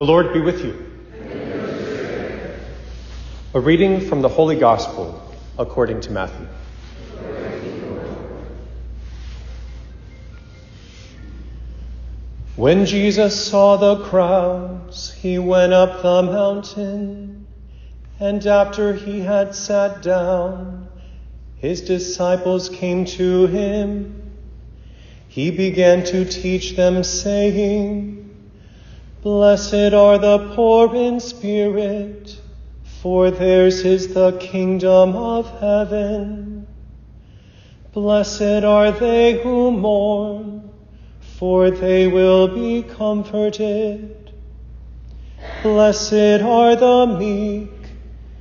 The Lord be with you. A reading from the Holy Gospel according to Matthew. When Jesus saw the crowds, he went up the mountain, and after he had sat down, his disciples came to him. He began to teach them, saying, Blessed are the poor in spirit, for theirs is the kingdom of heaven. Blessed are they who mourn for they will be comforted. Blessed are the meek,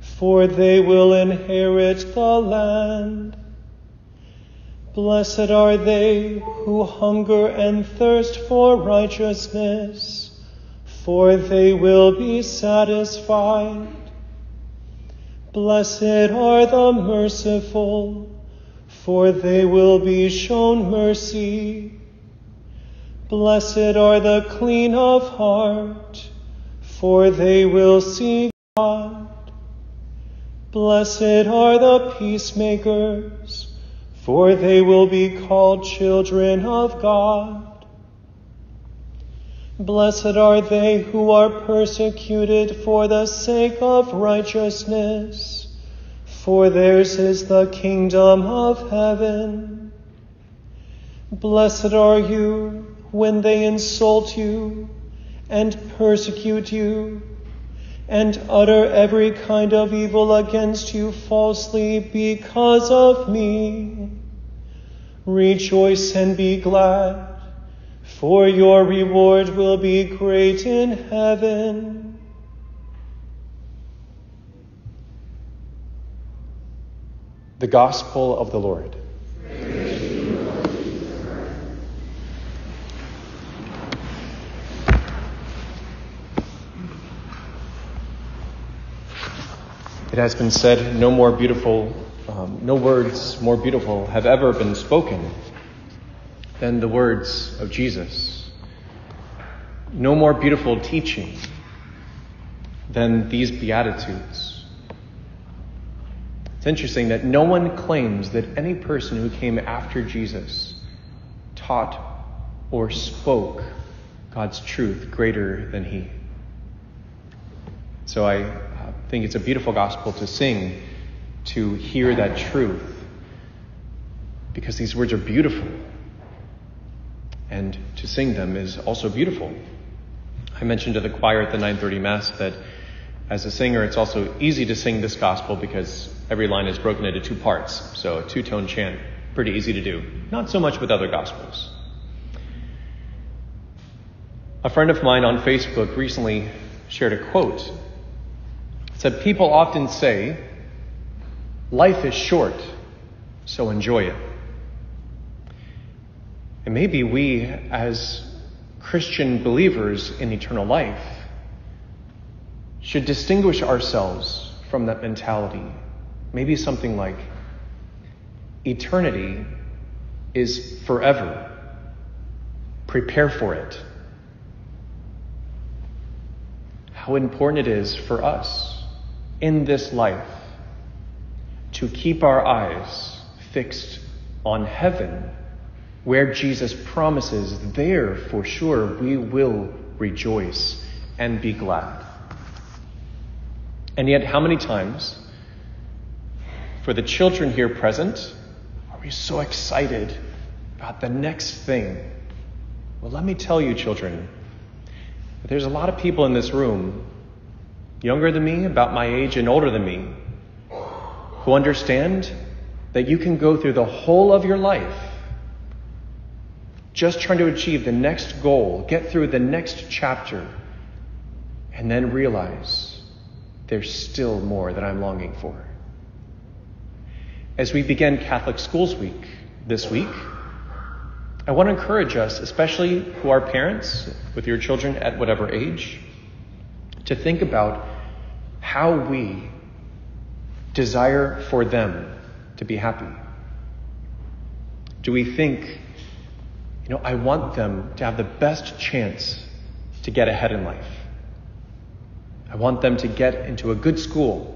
for they will inherit the land. Blessed are they who hunger and thirst for righteousness, for they will be satisfied. Blessed are the merciful, for they will be shown mercy. Blessed are the clean of heart, for they will see God. Blessed are the peacemakers, for they will be called children of God. Blessed are they who are persecuted for the sake of righteousness, for theirs is the kingdom of heaven. Blessed are you when they insult you and persecute you and utter every kind of evil against you falsely because of me. Rejoice and be glad, for your reward will be great in heaven. The Gospel of the Lord. It has been said, no more beautiful, um, no words more beautiful have ever been spoken than the words of Jesus. No more beautiful teaching than these Beatitudes. It's interesting that no one claims that any person who came after Jesus taught or spoke God's truth greater than he. So I I think it's a beautiful gospel to sing, to hear that truth, because these words are beautiful. And to sing them is also beautiful. I mentioned to the choir at the 9:30 mass that as a singer it's also easy to sing this gospel because every line is broken into two parts. So a two-tone chant, pretty easy to do. Not so much with other gospels. A friend of mine on Facebook recently shared a quote said people often say, life is short, so enjoy it. And maybe we, as Christian believers in eternal life, should distinguish ourselves from that mentality. Maybe something like, eternity is forever. Prepare for it. How important it is for us in this life to keep our eyes fixed on heaven, where Jesus promises there for sure we will rejoice and be glad. And yet, how many times, for the children here present, are we so excited about the next thing? Well, let me tell you, children, there's a lot of people in this room younger than me, about my age, and older than me, who understand that you can go through the whole of your life just trying to achieve the next goal, get through the next chapter, and then realize there's still more that I'm longing for. As we begin Catholic Schools Week this week, I want to encourage us, especially who are parents with your children at whatever age, to think about how we desire for them to be happy. Do we think, you know, I want them to have the best chance to get ahead in life? I want them to get into a good school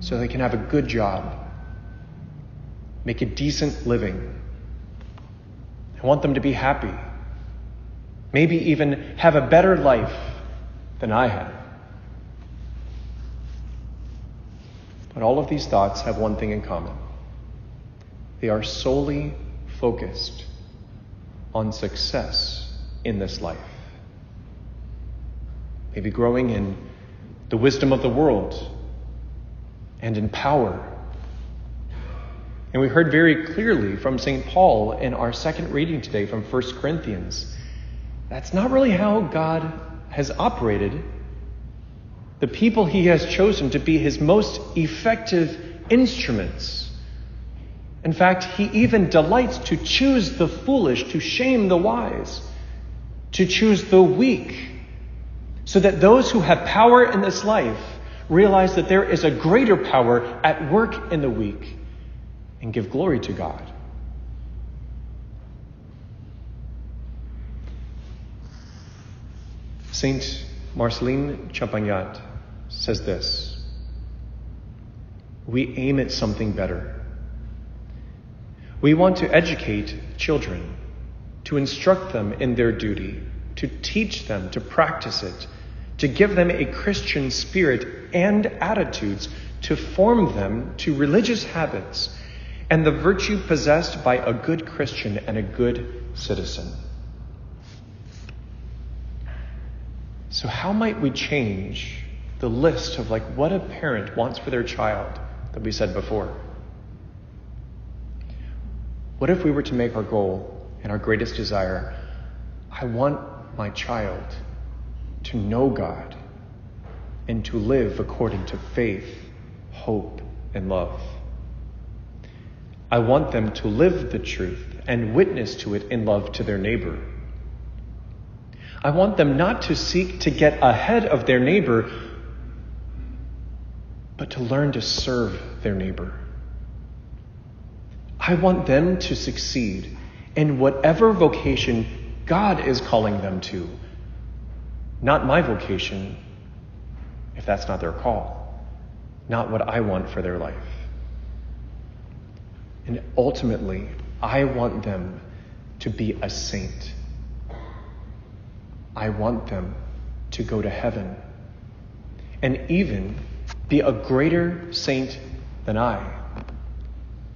so they can have a good job, make a decent living. I want them to be happy, maybe even have a better life than I had. But all of these thoughts have one thing in common they are solely focused on success in this life. Maybe growing in the wisdom of the world and in power. And we heard very clearly from St. Paul in our second reading today from 1 Corinthians that's not really how God has operated the people he has chosen to be his most effective instruments. In fact, he even delights to choose the foolish, to shame the wise, to choose the weak, so that those who have power in this life realize that there is a greater power at work in the weak and give glory to God. Saint Marcellin Champagnat says this We aim at something better. We want to educate children, to instruct them in their duty, to teach them to practice it, to give them a Christian spirit and attitudes, to form them to religious habits and the virtue possessed by a good Christian and a good citizen. So, how might we change the list of like what a parent wants for their child that we said before? What if we were to make our goal and our greatest desire, I want my child to know God and to live according to faith, hope, and love. I want them to live the truth and witness to it in love to their neighbor. I want them not to seek to get ahead of their neighbor, but to learn to serve their neighbor. I want them to succeed in whatever vocation God is calling them to, not my vocation, if that's not their call, not what I want for their life. And ultimately, I want them to be a saint. I want them to go to heaven and even be a greater saint than I,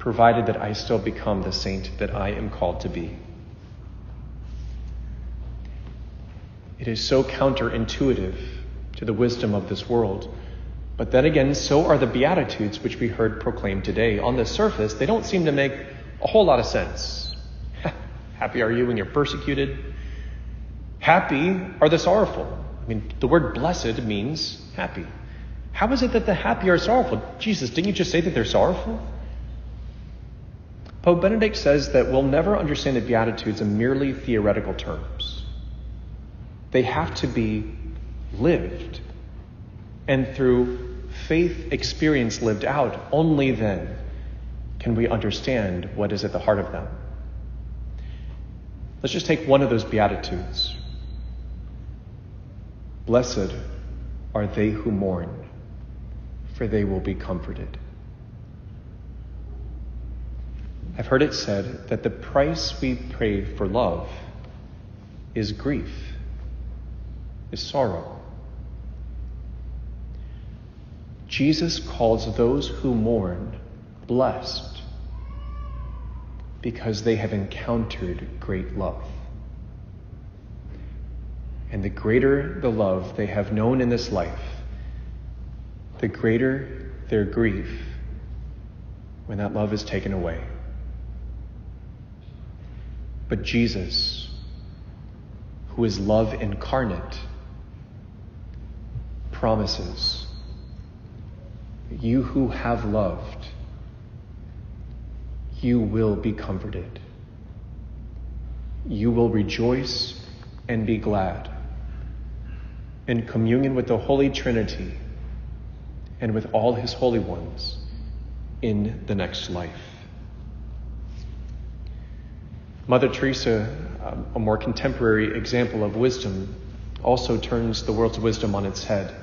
provided that I still become the saint that I am called to be. It is so counterintuitive to the wisdom of this world. But then again, so are the Beatitudes which we heard proclaimed today. On the surface, they don't seem to make a whole lot of sense. Happy are you when you're persecuted? Happy are the sorrowful. I mean, the word blessed means happy. How is it that the happy are sorrowful? Jesus, didn't you just say that they're sorrowful? Pope Benedict says that we'll never understand the Beatitudes in merely theoretical terms. They have to be lived. And through faith experience lived out, only then can we understand what is at the heart of them. Let's just take one of those Beatitudes Blessed are they who mourn, for they will be comforted. I've heard it said that the price we pay for love is grief, is sorrow. Jesus calls those who mourn blessed because they have encountered great love. And the greater the love they have known in this life, the greater their grief when that love is taken away. But Jesus, who is love incarnate, promises you who have loved, you will be comforted. You will rejoice and be glad in communion with the Holy Trinity and with all his holy ones in the next life. Mother Teresa, um, a more contemporary example of wisdom, also turns the world's wisdom on its head,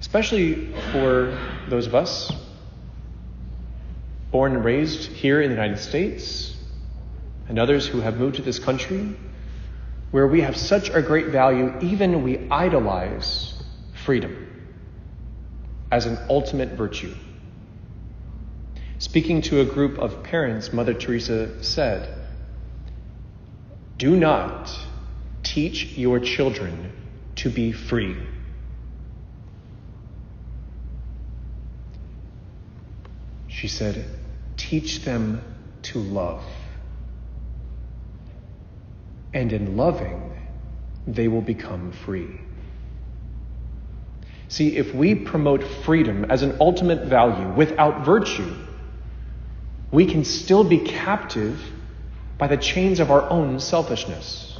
especially for those of us born and raised here in the United States and others who have moved to this country where we have such a great value, even we idolize freedom as an ultimate virtue. Speaking to a group of parents, Mother Teresa said, Do not teach your children to be free. She said, Teach them to love. And in loving, they will become free. See, if we promote freedom as an ultimate value without virtue, we can still be captive by the chains of our own selfishness.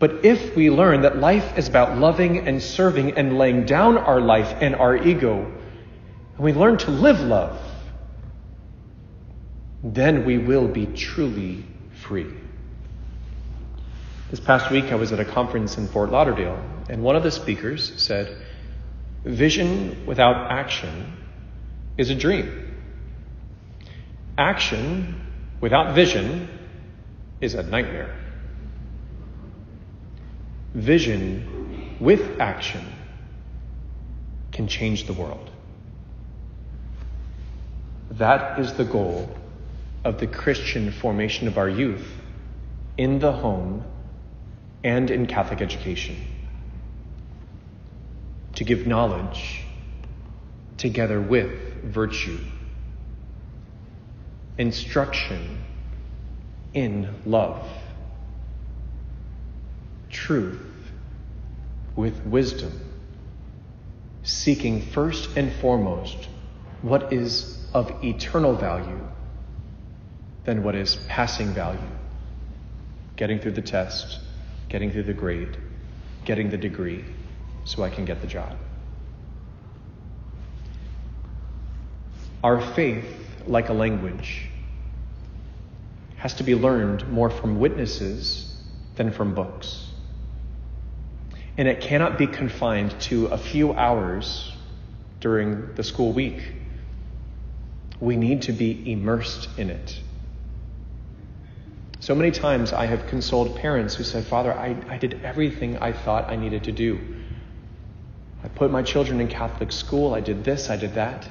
But if we learn that life is about loving and serving and laying down our life and our ego, and we learn to live love, then we will be truly free. This past week, I was at a conference in Fort Lauderdale, and one of the speakers said, Vision without action is a dream. Action without vision is a nightmare. Vision with action can change the world. That is the goal of the Christian formation of our youth in the home and in Catholic education. To give knowledge together with virtue instruction in love, truth with wisdom, seeking first and foremost what is of eternal value than what is passing value. Getting through the test, getting through the grade, getting the degree so I can get the job. Our faith, like a language, has to be learned more from witnesses than from books. And it cannot be confined to a few hours during the school week. We need to be immersed in it. So many times I have consoled parents who said, Father, I, I did everything I thought I needed to do. I put my children in Catholic school, I did this, I did that.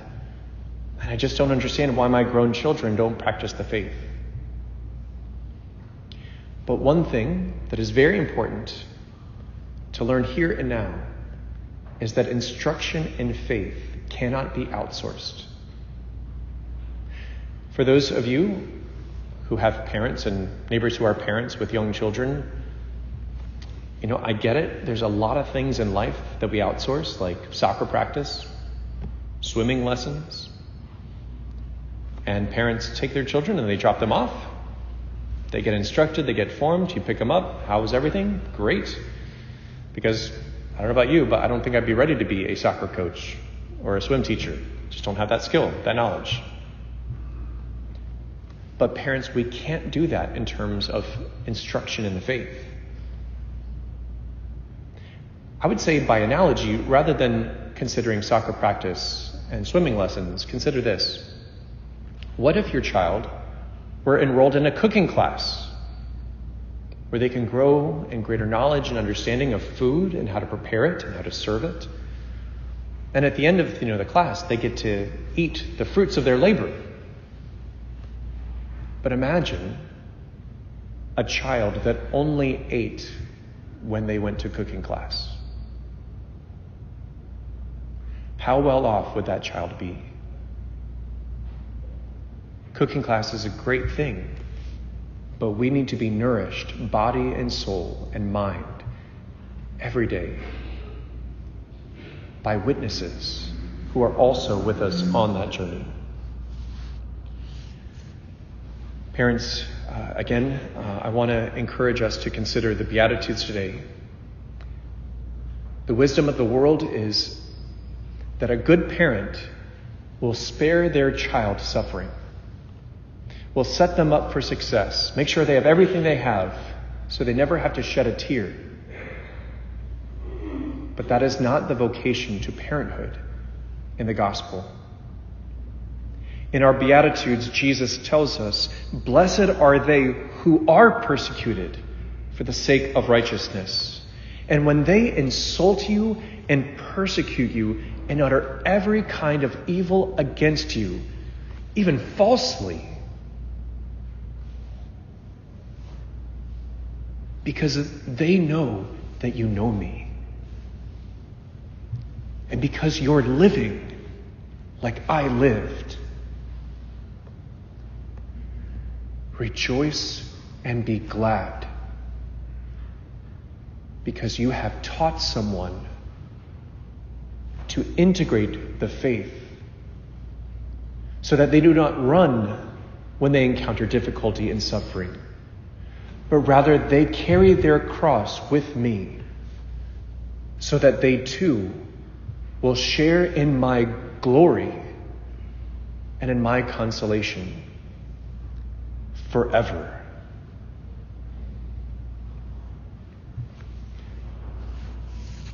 And I just don't understand why my grown children don't practice the faith. But one thing that is very important to learn here and now is that instruction in faith cannot be outsourced. For those of you who have parents and neighbors who are parents with young children, you know, I get it. There's a lot of things in life that we outsource, like soccer practice, swimming lessons. And parents take their children and they drop them off they get instructed, they get formed, you pick them up. How is everything? Great. Because I don't know about you, but I don't think I'd be ready to be a soccer coach or a swim teacher. Just don't have that skill, that knowledge. But parents, we can't do that in terms of instruction in the faith. I would say, by analogy, rather than considering soccer practice and swimming lessons, consider this. What if your child were enrolled in a cooking class where they can grow in greater knowledge and understanding of food and how to prepare it and how to serve it. And at the end of you know, the class, they get to eat the fruits of their labor. But imagine a child that only ate when they went to cooking class. How well off would that child be? Cooking class is a great thing, but we need to be nourished, body and soul and mind, every day by witnesses who are also with us on that journey. Parents, uh, again, uh, I want to encourage us to consider the Beatitudes today. The wisdom of the world is that a good parent will spare their child suffering will set them up for success. Make sure they have everything they have so they never have to shed a tear. But that is not the vocation to parenthood in the gospel. In our Beatitudes, Jesus tells us, Blessed are they who are persecuted for the sake of righteousness. And when they insult you and persecute you and utter every kind of evil against you, even falsely, because they know that you know me. And because you're living like I lived. Rejoice and be glad because you have taught someone to integrate the faith so that they do not run when they encounter difficulty and suffering, but rather they carry their cross with me so that they too will share in my glory and in my consolation forever.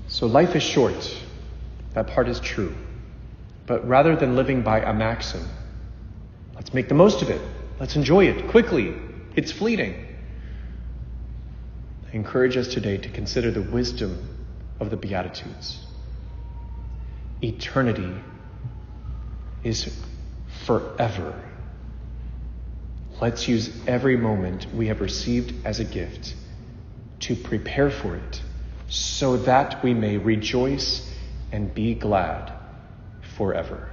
So life is short. That part is true. But rather than living by a maxim, let's make the most of it. Let's enjoy it quickly. It's fleeting. Encourage us today to consider the wisdom of the Beatitudes. Eternity is forever. Let's use every moment we have received as a gift to prepare for it so that we may rejoice and be glad forever.